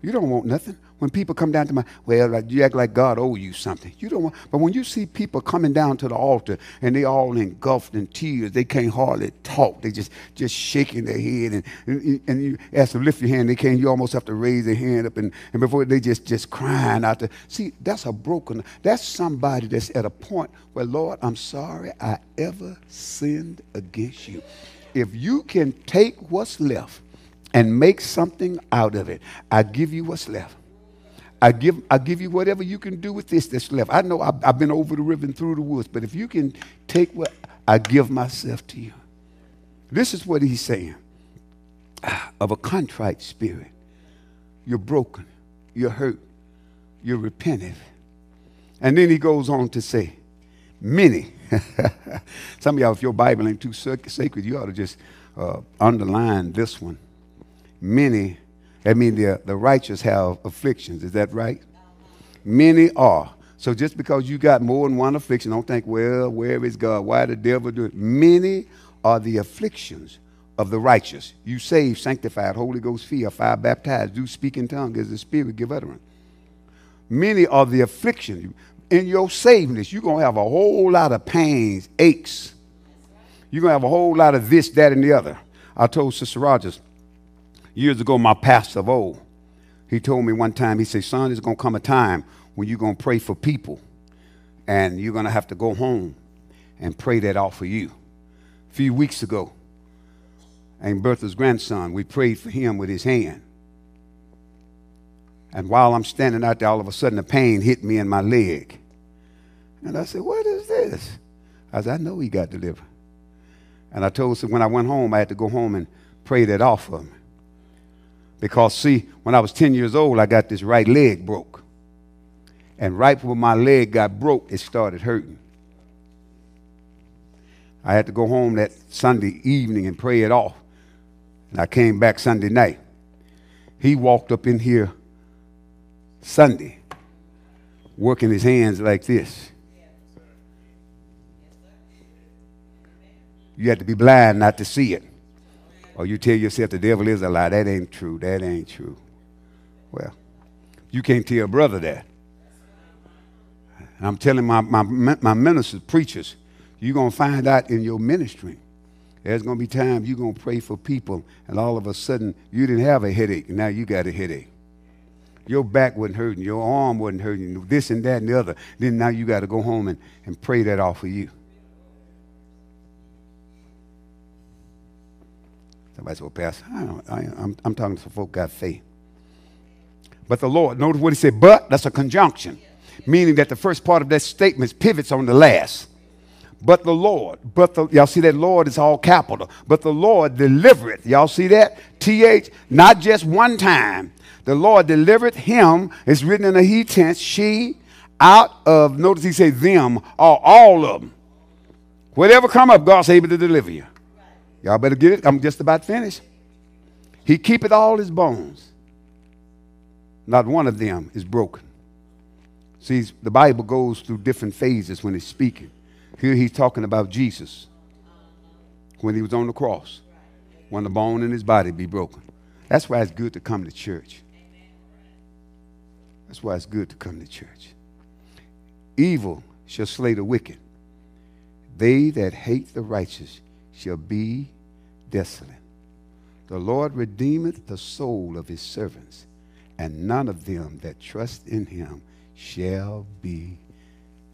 You don't want nothing when people come down to my, well, like, you act like God owe you something. You don't want, but when you see people coming down to the altar and they all engulfed in tears, they can't hardly talk. They just just shaking their head and, and, and you ask them lift your hand, they can't. You almost have to raise their hand up and, and before they just just crying out there. See, that's a broken. That's somebody that's at a point where, Lord, I'm sorry I ever sinned against you. If you can take what's left and make something out of it, I give you what's left. I give, I give you whatever you can do with this that's left. I know I've, I've been over the river and through the woods, but if you can take what I give myself to you. This is what he's saying of a contrite spirit. You're broken, you're hurt, you're repentant. And then he goes on to say, many. Some of y'all, if your Bible ain't too sacred, you ought to just uh, underline this one. Many that means the, the righteous have afflictions. Is that right? Many are. So just because you got more than one affliction, don't think, well, where is God? Why the devil do it? Many are the afflictions of the righteous. You saved, sanctified, Holy Ghost filled, fire baptized, do speak in tongues as the Spirit give utterance. Many are the afflictions. in your savings, you're going to have a whole lot of pains, aches. You're going to have a whole lot of this, that, and the other. I told Sister Rogers years ago, my pastor of old, he told me one time, he said, Son, there's going to come a time when you're going to pray for people, and you're going to have to go home and pray that out for you. A few weeks ago, and Bertha's grandson, we prayed for him with his hand. And while I'm standing out there, all of a sudden the pain hit me in my leg. And I said, What is this? I said, I know he got delivered. And I told him when I went home, I had to go home and pray that off of me. Because, see, when I was 10 years old, I got this right leg broke. And right when my leg got broke, it started hurting. I had to go home that Sunday evening and pray it off. And I came back Sunday night. He walked up in here Sunday working his hands like this. You have to be blind not to see it. Or you tell yourself the devil is a lie. That ain't true. That ain't true. Well, you can't tell a brother that. And I'm telling my, my, my ministers, preachers, you're going to find out in your ministry. There's going to be times you're going to pray for people, and all of a sudden you didn't have a headache, and now you got a headache. Your back wasn't hurting, your arm wasn't hurting, this and that and the other. Then now you got to go home and, and pray that off for you. Somebody said, well, Pastor, I am I'm talking to folk got faith. But the Lord, notice what he said, but, that's a conjunction, meaning that the first part of that statement pivots on the last. But the Lord, but the, y'all see that Lord is all capital, but the Lord delivereth. Y'all see that? TH, not just one time. The Lord delivered him, it's written in a he tense, she, out of, notice he said them, or all of them. Whatever come up, God's able to deliver you. Y'all better get it. I'm just about finished. He keepeth all his bones. Not one of them is broken. See, the Bible goes through different phases when it's speaking. Here he's talking about Jesus when he was on the cross, when the bone in his body be broken. That's why it's good to come to church. That's why it's good to come to church. Evil shall slay the wicked. They that hate the righteous shall be desolate. The Lord redeemeth the soul of his servants, and none of them that trust in him shall be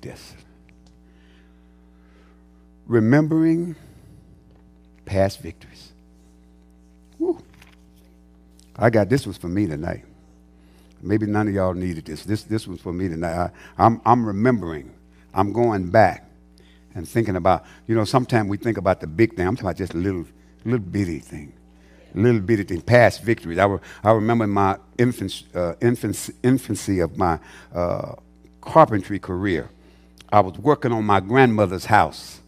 desolate. Remembering past victories. Woo. I got this was for me tonight. Maybe none of y'all needed this. This this was for me tonight. I, I'm I'm remembering. I'm going back and thinking about, you know, sometimes we think about the big thing. I'm talking about just little little bitty thing, little bitty thing, past victories. I, re, I remember my infants, uh, infancy, infancy of my uh, carpentry career. I was working on my grandmother's house,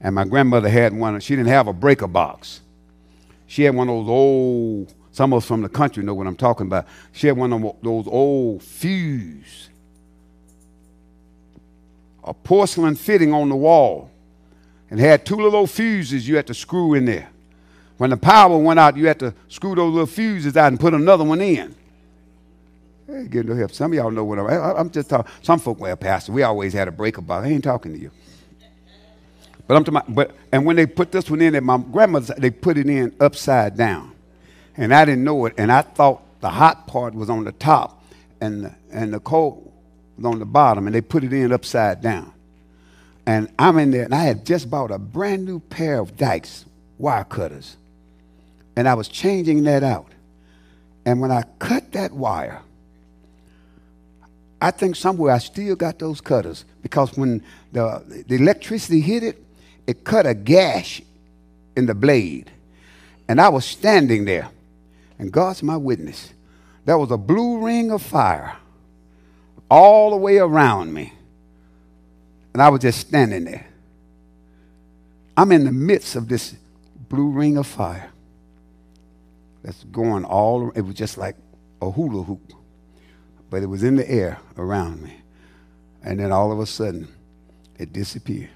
and my grandmother had one. She didn't have a breaker box. She had one of those old. Some of us from the country know what I'm talking about. She had one of those old fuse, a porcelain fitting on the wall and had two little fuses you had to screw in there. When the power went out, you had to screw those little fuses out and put another one in. Hey, get no help. Some of y'all know what I'm. I, am just talking. Some folk, well, Pastor, we always had a breaker box. I ain't talking to you. But I'm talking. About, but and when they put this one in, at my grandmother's, they put it in upside down, and I didn't know it, and I thought the hot part was on the top, and the, and the cold was on the bottom, and they put it in upside down. And I'm in there, and I had just bought a brand new pair of Dykes wire cutters. And I was changing that out. And when I cut that wire, I think somewhere I still got those cutters because when the, the electricity hit it, it cut a gash in the blade. And I was standing there, and God's my witness. There was a blue ring of fire all the way around me. And I was just standing there. I'm in the midst of this blue ring of fire that's going all it was just like a hula hoop but it was in the air around me and then all of a sudden it disappeared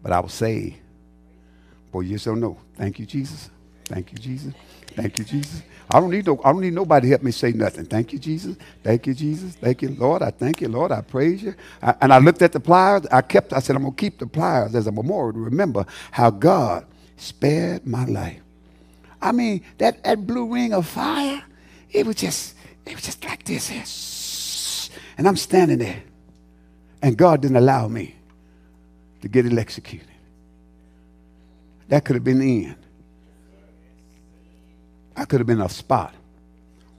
but i was saved boy you don't know thank you jesus Thank you, Jesus. Thank you, Jesus. I don't need no, I don't need nobody to help me say nothing. Thank you, Jesus. Thank you, Jesus. Thank you, Lord. I thank you, Lord. I praise you. I, and I looked at the pliers. I kept. I said, I'm gonna keep the pliers as a memorial to remember how God spared my life. I mean, that, that blue ring of fire, it was just, it was just like this. And I'm standing there. And God didn't allow me to get it executed. That could have been the end. I could have been a spot.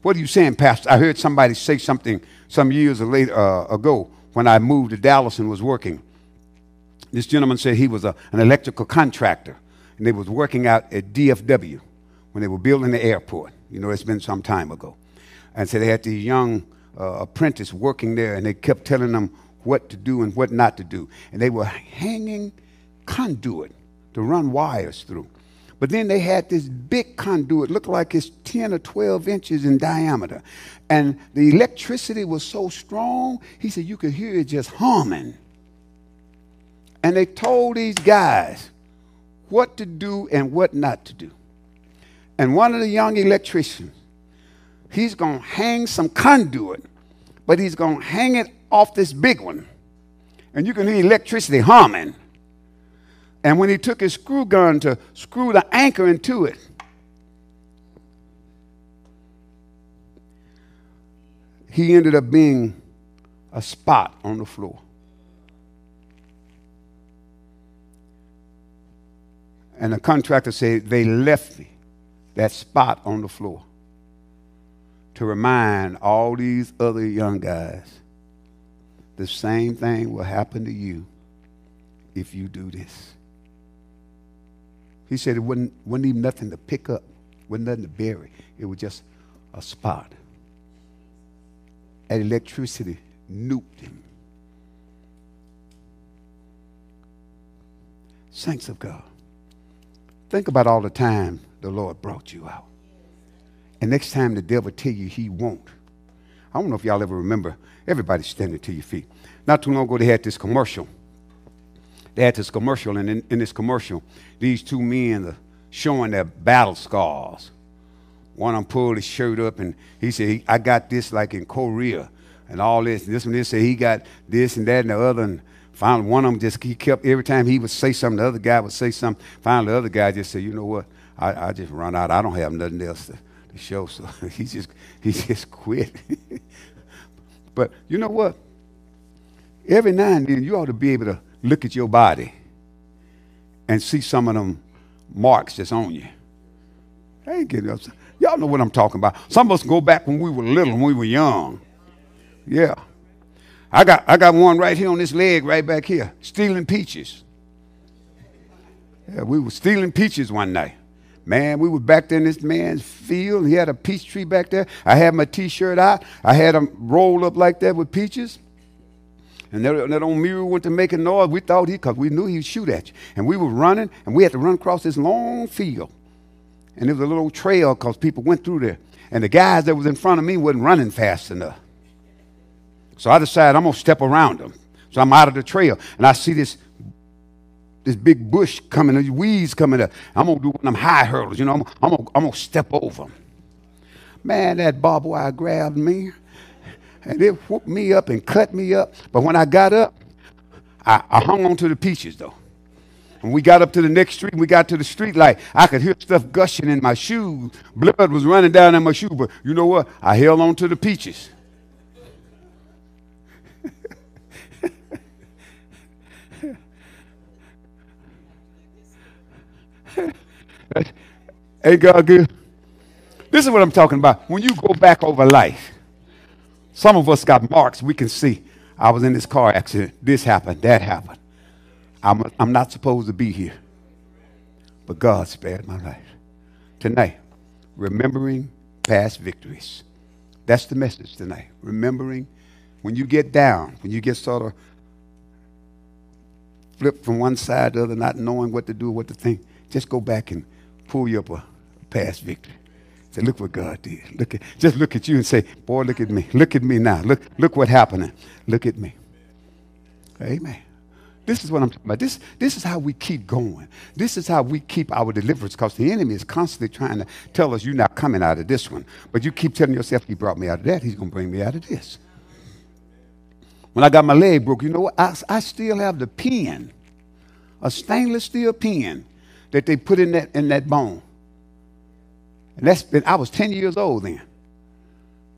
What are you saying, Pastor? I heard somebody say something some years later, uh, ago when I moved to Dallas and was working. This gentleman said he was a, an electrical contractor and they was working out at DFW when they were building the airport. You know, it's been some time ago. And so they had these young uh, apprentice working there and they kept telling them what to do and what not to do. And they were hanging conduit to run wires through. But then they had this big conduit, looked like it's 10 or 12 inches in diameter. And the electricity was so strong, he said you could hear it just humming. And they told these guys what to do and what not to do. And one of the young electricians, he's going to hang some conduit, but he's going to hang it off this big one. And you can hear electricity humming. And when he took his screw gun to screw the anchor into it, he ended up being a spot on the floor. And the contractor said they left me that spot on the floor to remind all these other young guys the same thing will happen to you if you do this. He said it wasn't, wasn't even nothing to pick up, wasn't nothing to bury. It was just a spot. And electricity nuked him. Saints of God, think about all the time the Lord brought you out. And next time the devil tell you he won't. I don't know if y'all ever remember, everybody standing to your feet. Not too long ago, they had this commercial they had this commercial, and in, in this commercial, these two men are showing their battle scars. One of them pulled his shirt up, and he said, I got this like in Korea, and all this. And this one this said he got this and that and the other. And finally, one of them just, he kept, every time he would say something, the other guy would say something. Finally, the other guy just said, you know what, I, I just run out. I don't have nothing else to, to show. So he just, he just quit. but you know what? Every now and then, you ought to be able to look at your body and see some of them marks that's on you. Hey, get up. Y'all know what I'm talking about. Some of us go back when we were little, when we were young. Yeah. I got, I got one right here on this leg, right back here, stealing peaches. Yeah, we were stealing peaches one night. Man, we were back there in this man's field. He had a peach tree back there. I had my T-shirt out. I had them rolled up like that with peaches. And that, that old mule went to make a noise. We thought he, because we knew he'd shoot at you. And we were running, and we had to run across this long field. And there was a little trail because people went through there. And the guys that was in front of me wasn't running fast enough. So I decided I'm going to step around them. So I'm out of the trail. And I see this this big bush coming, these weeds coming up. I'm going to do one of them high hurdles. You know, I'm, I'm going to step over them. Man, that barbed wire grabbed me and it whooped me up and cut me up. But when I got up, I, I hung on to the peaches though. And we got up to the next street, and we got to the street light. I could hear stuff gushing in my shoes. Blood was running down in my shoe. But you know what? I held on to the peaches. hey, God, good. This is what I'm talking about. When you go back over life, some of us got marks. We can see. I was in this car accident. This happened. That happened. I'm, I'm not supposed to be here. But God spared my life. Tonight, remembering past victories. That's the message tonight. Remembering when you get down, when you get sort of flipped from one side to the other, not knowing what to do, what to think, just go back and pull you up a past victory. Say, look what God did. Look at, just look at you and say, boy, look at me. Look at me now. Look, look what happening. Look at me. Amen. This is what I'm talking about. This, this is how we keep going. This is how we keep our deliverance because the enemy is constantly trying to tell us you're not coming out of this one. But you keep telling yourself, he brought me out of that. He's going to bring me out of this. When I got my leg broke, you know what? I, I still have the pin, a stainless steel pin that they put in that, in that bone. And that's been, I was 10 years old then.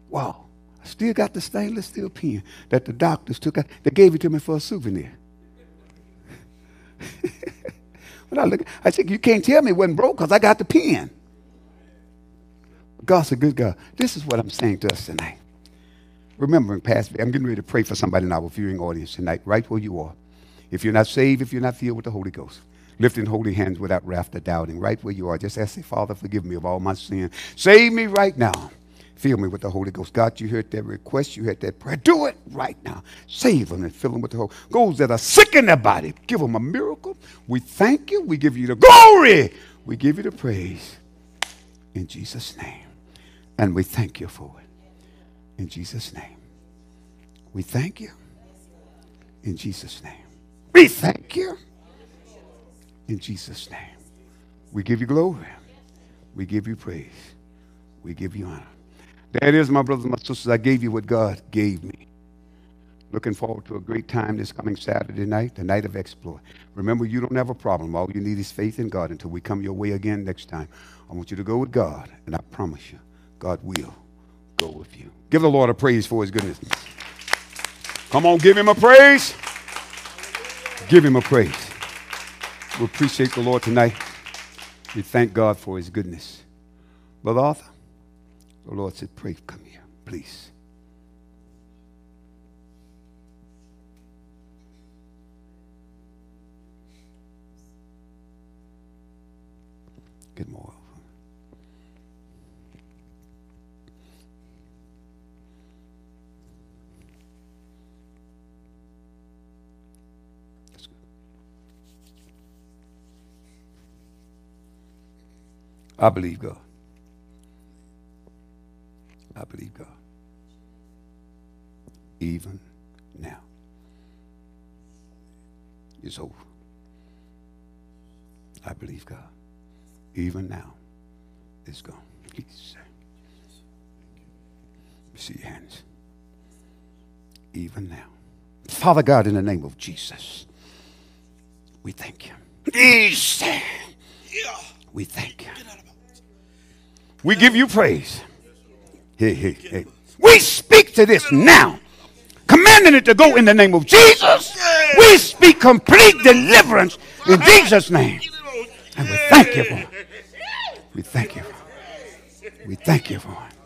Wow. I still got the stainless steel pin that the doctors took out. They gave it to me for a souvenir. when I look, I said, you can't tell me it wasn't broke because I got the pen. God's a good God. This is what I'm saying to us tonight. Remembering past, I'm getting ready to pray for somebody in our viewing audience tonight, right where you are. If you're not saved, if you're not filled with the Holy Ghost, lifting holy hands without wrath or doubting, right where you are, just ask, say, Father, forgive me of all my sin. Save me right now. Fill me with the Holy Ghost. God, you heard that request. You heard that prayer. Do it right now. Save them and fill them with the Holy Those that are sick in their body, give them a miracle. We thank you. We give you the glory. We give you the praise. In Jesus' name. And we thank you for it. In Jesus' name. We thank you. In Jesus' name. We thank you. In Jesus' name. We give you glory. We give you praise. We give you honor. That is, my brothers and my sisters, I gave you what God gave me. Looking forward to a great time this coming Saturday night, the night of exploit. Remember, you don't have a problem. All you need is faith in God until we come your way again next time. I want you to go with God, and I promise you, God will go with you. Give the Lord a praise for his goodness. Come on, give him a praise. Give him a praise. We appreciate the Lord tonight. We thank God for his goodness. Brother Arthur? The Lord said, Pray, come here, please. Get more. I believe God. I believe God. Even now. It's over. I believe God. Even now, it's gone. He's see your hands. Even now. Father God, in the name of Jesus, we thank you. We thank you. We give you praise. Hey, hey, hey. We speak to this now, commanding it to go in the name of Jesus. We speak complete deliverance in Jesus' name. And we thank you for it. We thank you. We thank you for it.